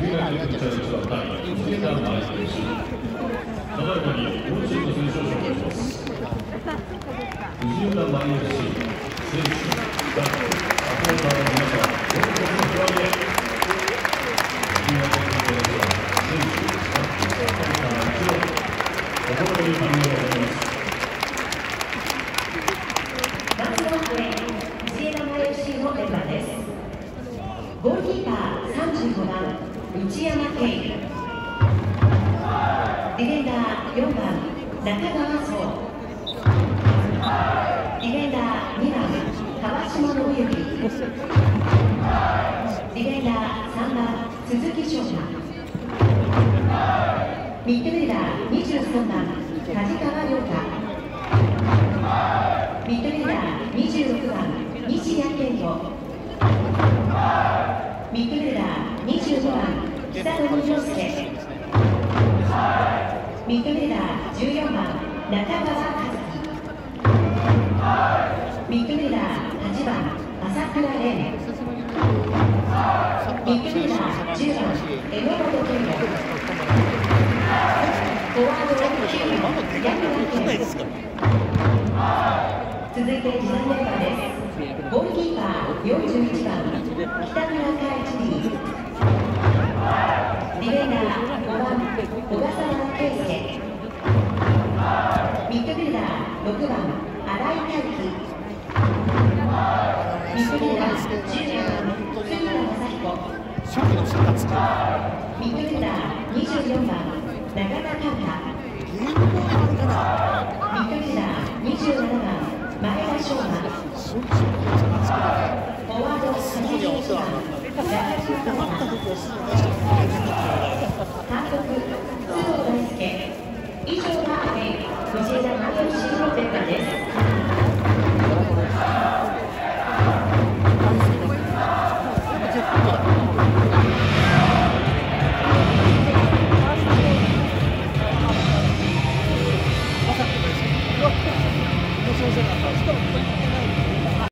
球団のチャレンジは第1弾前ですただいまに今週の選手を紹介します藤浦マリ FC 選手スタッフサポーターの皆さんどうぞお座りへ藤浦マリ FC 選手スタッフサポーター一同心より歓迎をいたしますまずはこれ藤枝の FC のメンバーですゴールキーパー35番内山圭。ディフェンダー4番中川壮ディフェンダー2番川島信之ディフェンダー3番鈴木翔太。ミッドフィルダー23番梶川亮太。ミッドフィルダー26番西谷健人ミッドフィルダー25番久富陽介ミッドフィルダー14番中川和樹ミッドフィルダー8番朝倉蓮ミッドフィルダー10番榎本健吾フォワード9番山田健続いて時短メンバー。ゴールキーパー41番北村海一 D ディフェンダー5番小笠原圭介。ミッドフィルダー6番新井大輝ミッドフィルダー10番杉村正彦。初期の人が作るミッドフィルダー24番永田寛太前田翔馬初期の人が作るフォワード81番中島困った時はすぐ出して挑戦なんだ。